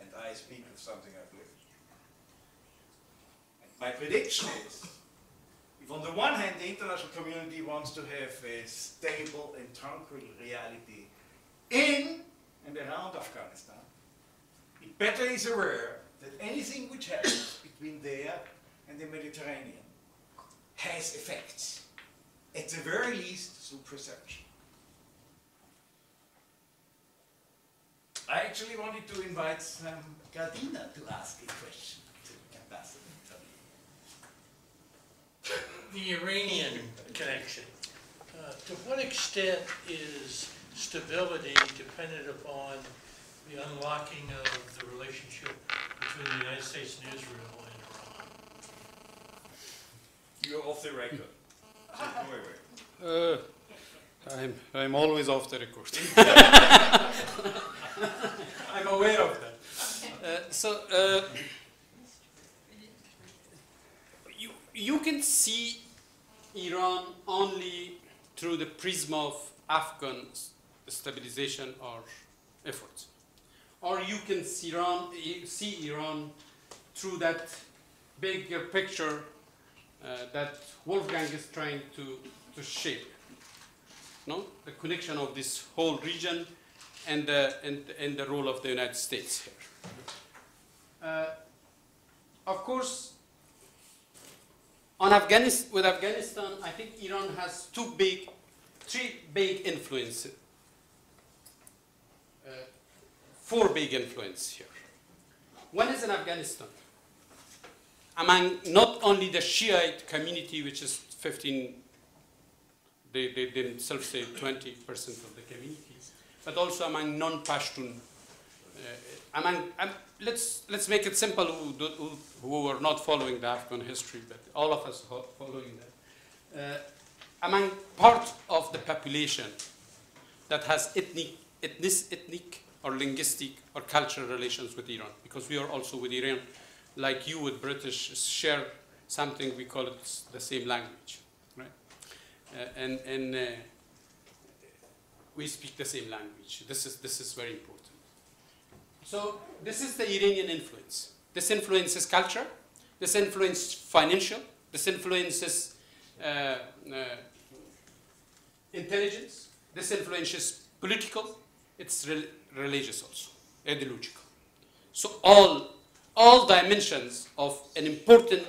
And I speak of something I've lived. And my prediction is if on the one hand the international community wants to have a stable and tranquil reality in and around Afghanistan, it better is aware that anything which happens between there and the Mediterranean has effects, at the very least through perception. I actually wanted to invite um, Gardiner to ask a question to Ambassador Tabi. The Iranian connection. Uh, to what extent is stability dependent upon the unlocking of the relationship between the United States and Israel and Iran? You're off the record. So go away. Uh, I'm, I'm always off the record. I'm aware of that. Uh, so, uh, you, you can see Iran only through the prism of Afghan stabilization or efforts. Or you can see Iran, see Iran through that bigger picture uh, that Wolfgang is trying to, to shape. No? The connection of this whole region and the, and, and the role of the United States here. Uh, of course, on Afghanistan, with Afghanistan, I think Iran has two big, three big influences. Uh, four big influence here. One is in Afghanistan among not only the Shiite community, which is 15, they, they themselves say 20% of the community, but also among non-Pashtun. Uh, among, um, let's, let's make it simple who, who, who were not following the Afghan history, but all of us fo- following that. Uh, among part of the population that has ethnic, ethnic, ethnic or linguistic or cultural relations with Iran, because we are also with Iran like you with British share something we call it the same language, right? Uh, and and uh, we speak the same language. This is this is very important. So this is the Iranian influence. This influences culture. This influences financial. This influences uh, uh, intelligence. This influences political. It's rel- religious also, ideological. So all all dimensions of an important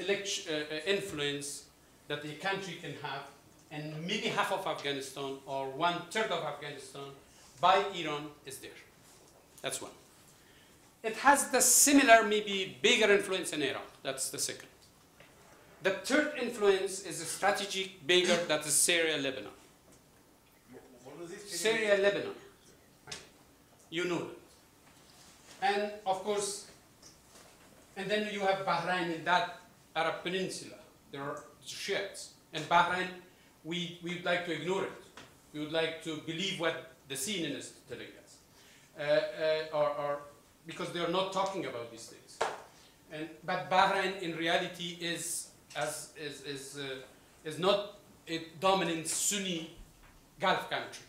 uh, influence that the country can have and maybe half of Afghanistan or one third of Afghanistan by Iran is there. That's one. It has the similar, maybe bigger influence in Iraq. That's the second. The third influence is a strategic bigger that is Syria, Lebanon. Syria, Lebanon. You know. And of course, and then you have Bahrain in that Arab peninsula. There are Shiites. And Bahrain, we, we would like to ignore it. We would like to believe what the CNN is telling us. Uh, uh, or, or because they are not talking about these things. And, but Bahrain in reality is, as, is, is, uh, is not a dominant Sunni Gulf country.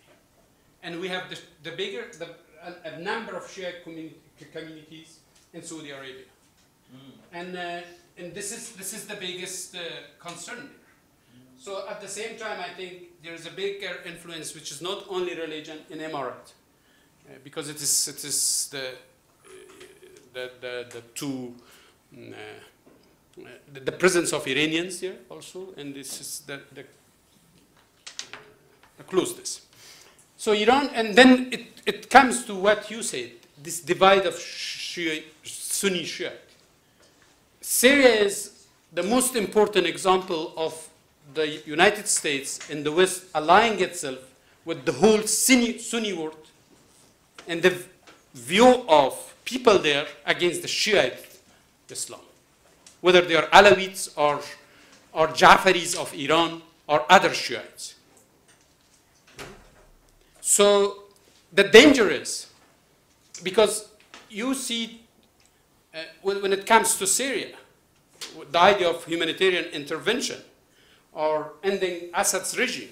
And we have the, the bigger, the, a, a number of Shia communi- communities in Saudi Arabia. And, uh, and this, is, this is the biggest uh, concern there. So at the same time, I think there is a bigger influence, which is not only religion in Emirate, uh, because it is, it is the, uh, the, the, the two, mm, uh, uh, the, the presence of Iranians here also, and this is the, the, the closeness. So Iran, and then it, it comes to what you said, this divide of Shia, Sunni Shiite. Syria is the most important example of the United States in the West allying itself with the whole Sunni, Sunni world and the view of people there against the Shiite Islam, whether they are Alawites or, or Jafaris of Iran or other Shiites. So the danger is because you see uh, when, when it comes to Syria, the idea of humanitarian intervention or ending Assad's regime,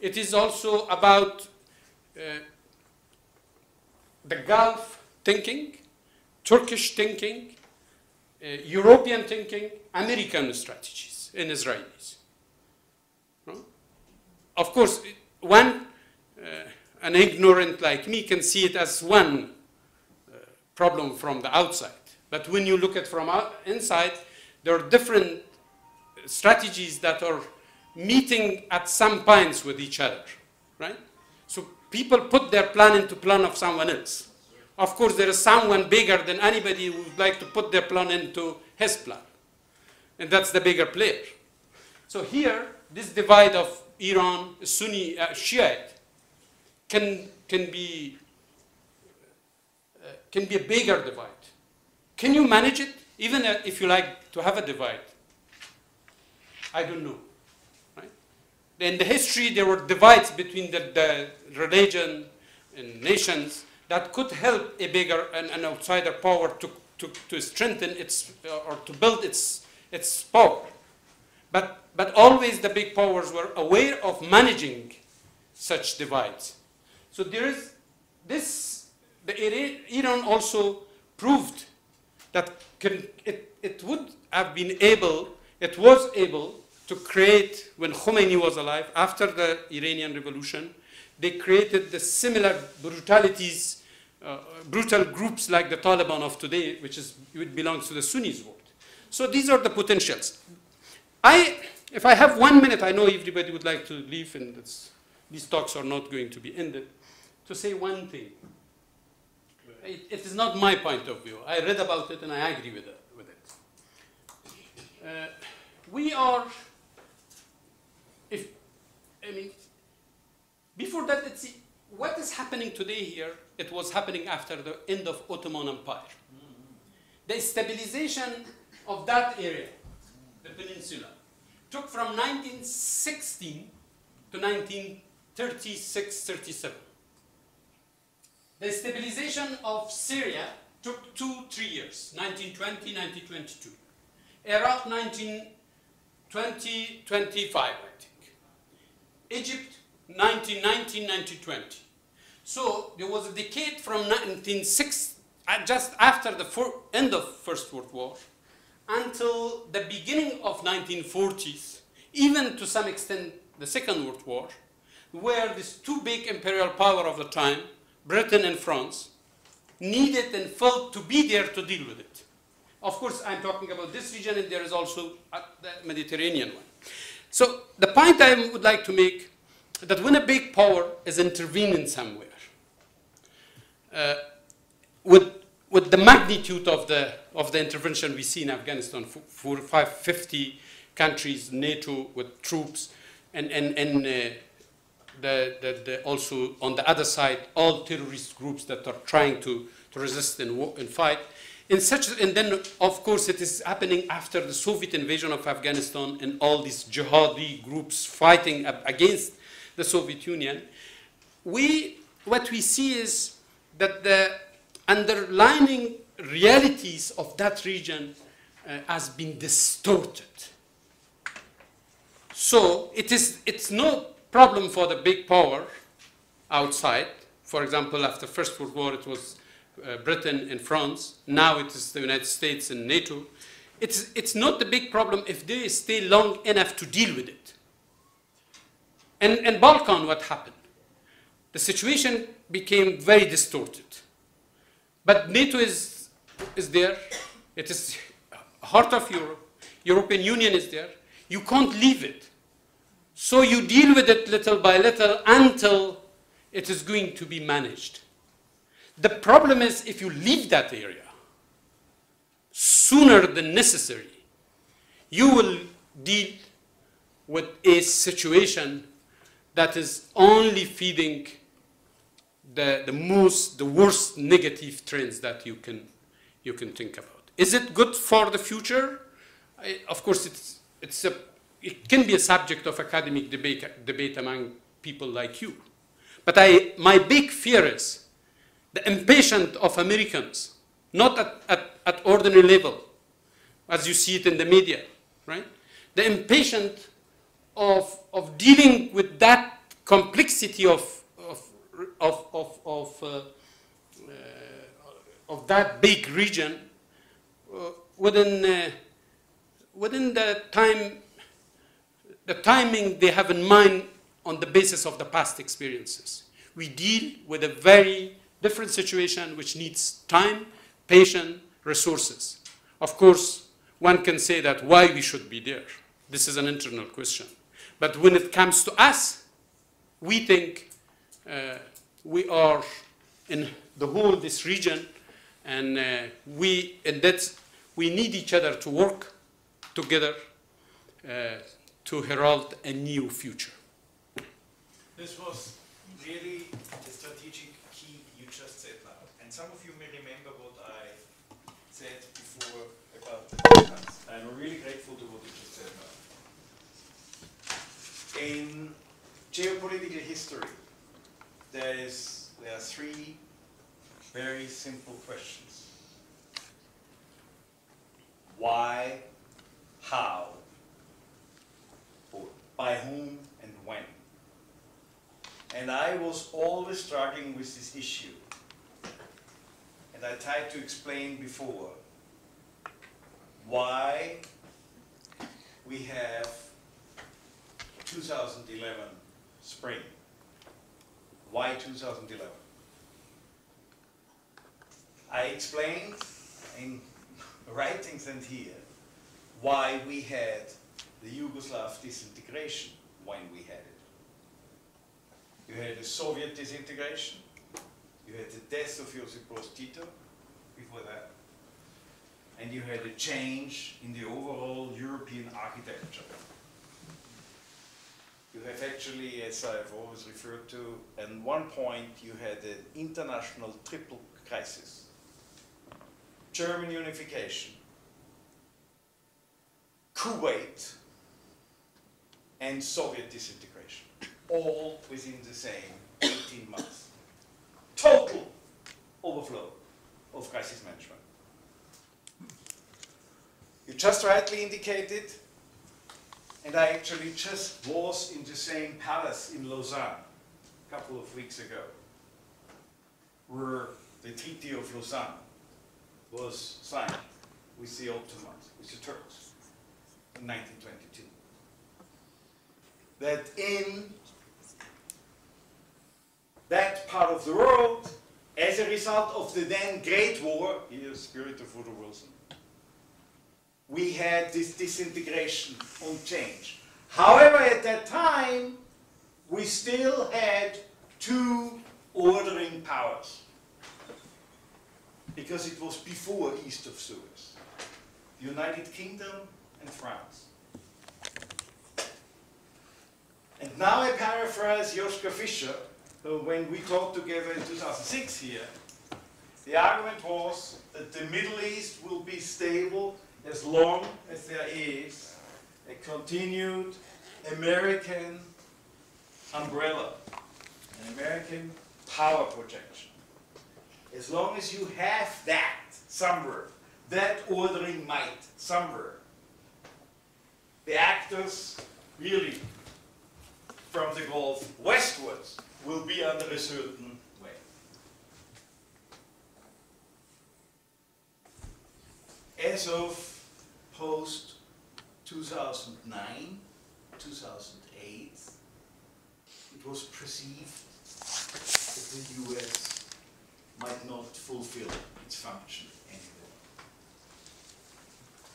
it is also about uh, the Gulf thinking, Turkish thinking, uh, European thinking, American strategies and Israelis. Of course, one, uh, an ignorant like me can see it as one uh, problem from the outside. But when you look at from inside, there are different strategies that are meeting at some points with each other, right? So people put their plan into plan of someone else. Of course, there is someone bigger than anybody who would like to put their plan into his plan. And that's the bigger player. So here, this divide of Iran, Sunni, uh, Shiite, can, can, be, uh, can be a bigger divide. Can you manage it? Even uh, if you like to have a divide. I don't know. In the history, there were divides between the, the religion and nations that could help a bigger and an outsider power to, to, to strengthen its uh, or to build its, its power. But, but always the big powers were aware of managing such divides. So there is this, the Iran also proved that can, it, it would have been able, it was able to create, when Khomeini was alive, after the Iranian Revolution, they created the similar brutalities, uh, brutal groups like the Taliban of today, which is, it belongs to the Sunnis world. So these are the potentials. I, if I have one minute, I know everybody would like to leave and these talks are not going to be ended, to say one thing. It, it is not my point of view. I read about it and I agree with it. With it. Uh, we are, if, I mean, before that, let's see, what is happening today here, it was happening after the end of Ottoman Empire. The stabilization of that area, the peninsula, took from 1916 to 1936-37. The stabilization of Syria took two, three years, 1920, 1922. Iraq, 1920, 25, I think. Egypt, 1919, 1920. So there was a decade from 1960, uh, just after the end of First World War, until the beginning of 1940s, even to some extent the Second World War, where these two big imperial power of the time, Britain and France, needed and felt to be there to deal with it. Of course, I'm talking about this region, and there is also uh, the Mediterranean one. So the point I would like to make that when a big power is intervening somewhere, uh, with, with the magnitude of the, of the intervention we see in Afghanistan, five, 50 countries, NATO with troops, and, and, and uh, the, the, the also on the other side, all terrorist groups that are trying to, to resist and, and fight. In such, and then of course it is happening after the Soviet invasion of Afghanistan and all these jihadi groups fighting against the Soviet Union. We, what we see is that the underlining realities of that region uh, has been distorted. So it is, it's no problem for the big power outside. For example, after First World War, it was uh, Britain and France. Now it is the United States and NATO. It's, it's not the big problem if they stay long enough to deal with it. And, and Balkan, what happened? The situation became very distorted. But NATO is, is there. It is heart of Europe. European Union is there. You can't leave it. So you deal with it little by little until it is going to be managed. The problem is if you leave that area sooner than necessary, you will deal with a situation that is only feeding the, the most, the worst negative trends that you can, you can think about. Is it good for the future? I, of course, it's, it's a, it can be a subject of academic debate, debate among people like you. But I, my big fear is the impatience of Americans, not at, at, at ordinary level, as you see it in the media, right? The impatience of, of dealing with that complexity of, of, of, of, of, uh, uh, of that big region uh, within, uh, within the time, the timing they have in mind on the basis of the past experiences. We deal with a very different situation which needs time, patience, resources. Of course, one can say that why we should be there. This is an internal question. But when it comes to us, we think uh, we are in the whole this region, and uh, we and that's we need each other to work together uh, to herald a new future. This was really the strategic key you just said now. And some of you may remember what I said before about the Balkans. I'm really grateful to what you just said now. In geopolitical history, there is there are three very simple questions. Why, how, or by whom and when. And I was always struggling with this issue. I tried to explain before why we have 2011 spring. Why 2011? I explained in writings and here why we had the Yugoslav disintegration when we had it. You had the Soviet disintegration. You had the death of Josip Broz Tito before that. And you had a change in the overall European architecture. You have actually, as I've always referred to, at one point you had an international triple crisis. German unification, Kuwait, and Soviet disintegration all within the same 18 months. Total overflow of crisis management. You just rightly indicated, and I actually just was in the same palace in Lausanne a couple of weeks ago, where the Treaty of Lausanne was signed with the Ottomans, with the Turks, in 1922 that in that part of the world, as a result of the then Great War, here spirit of Woodrow Wilson, we had this disintegration on change. However, at that time, we still had two ordering powers. Because it was before East of Suez. The United Kingdom and France. And now I paraphrase Joschka Fischer, who when we talked together in 2006 here, the argument was that the Middle East will be stable as long as there is a continued American umbrella, an American power projection. As long as you have that somewhere, that ordering might somewhere, the actors really from the Gulf westwards will be under a certain way. As of post 2009, 2008, it was perceived that the US might not fulfill its function anymore.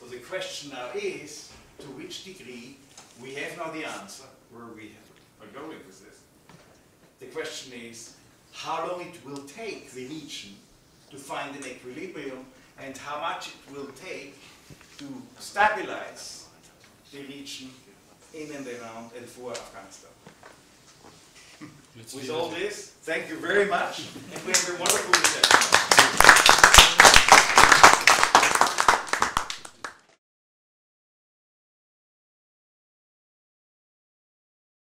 So the question now is, to which degree, we have now the answer, where we are going with this. The question is, how long it will take the region to find an equilibrium and how much it will take to stabilize the region in and around and for Afghanistan. With all this, thank you very much, and we have a wonderful